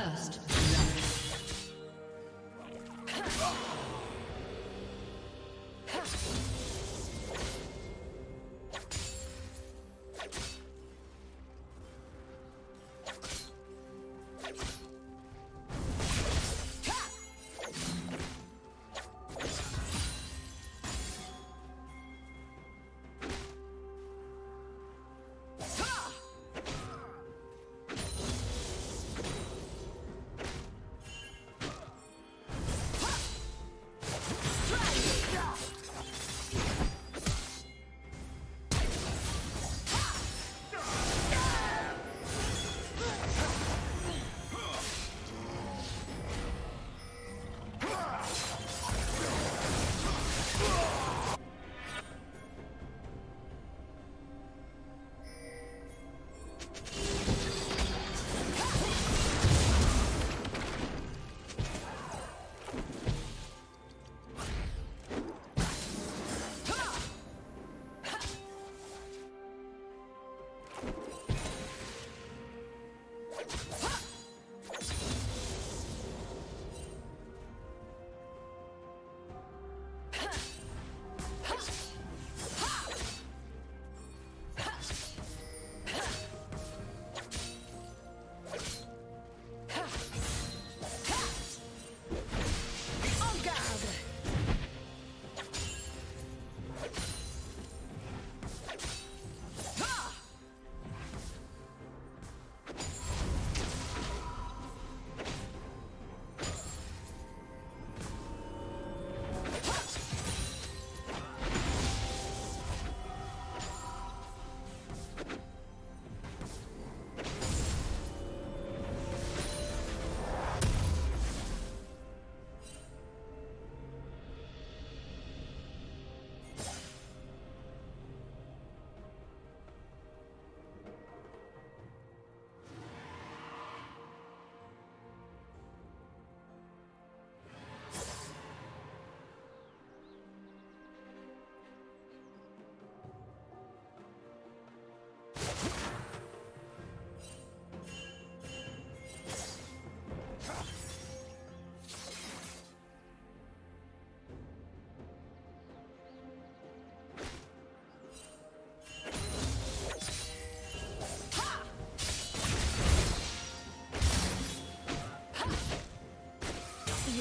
First,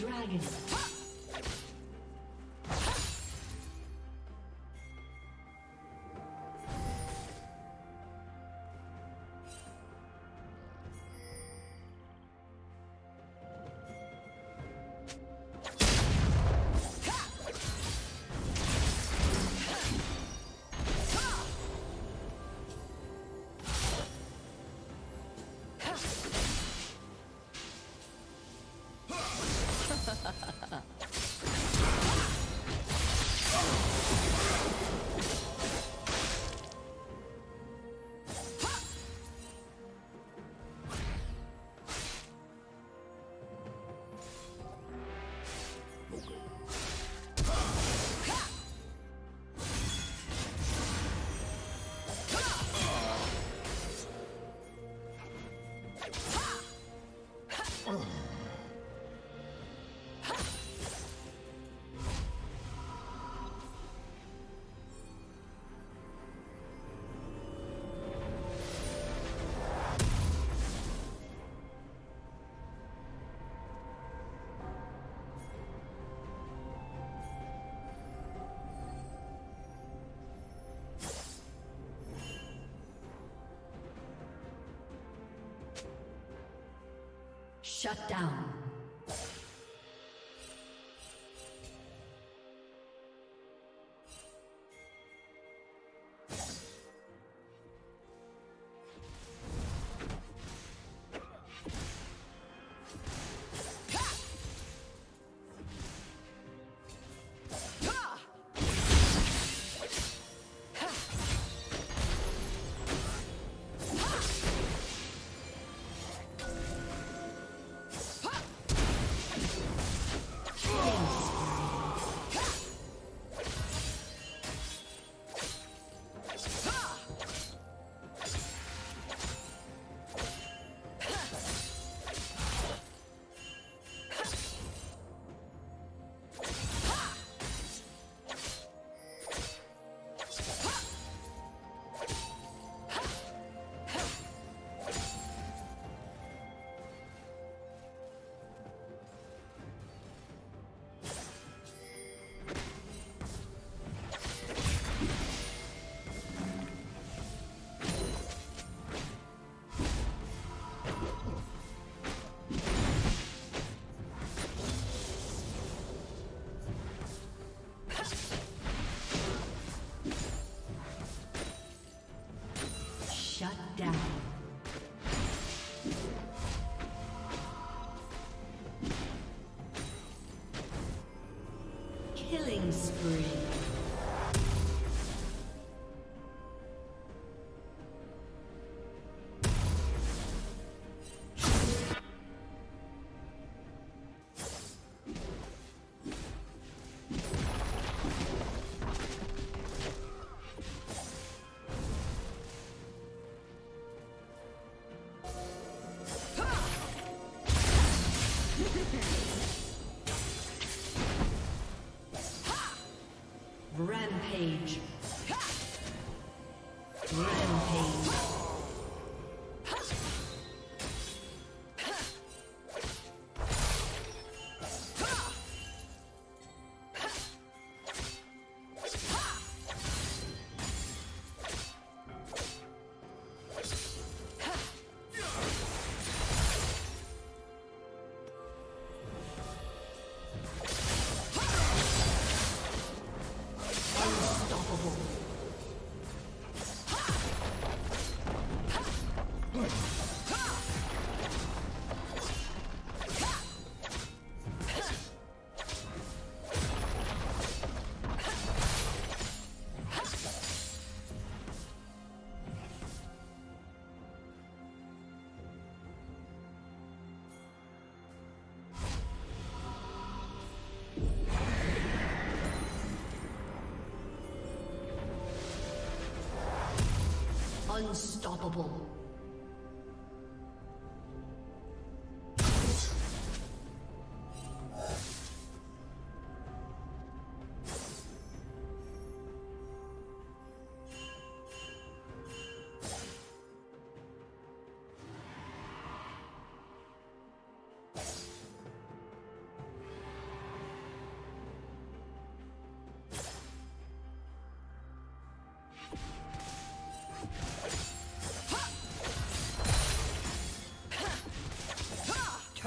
Dragon. Shut down. Unstoppable.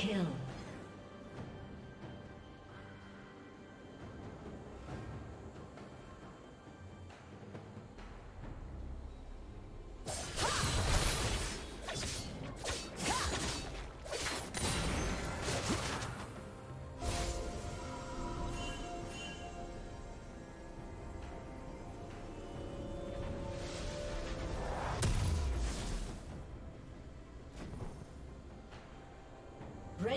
kill.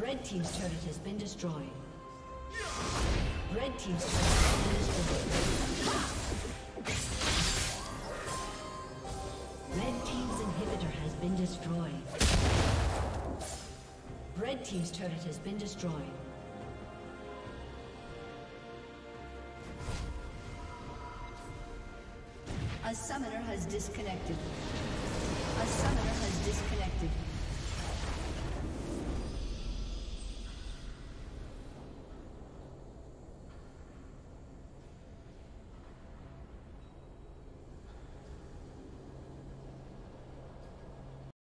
Red Team's turret has been destroyed. Red Team's turret has been destroyed. Red Team's inhibitor has been destroyed. Red Team's turret has been destroyed. A summoner has disconnected. A summoner has disconnected.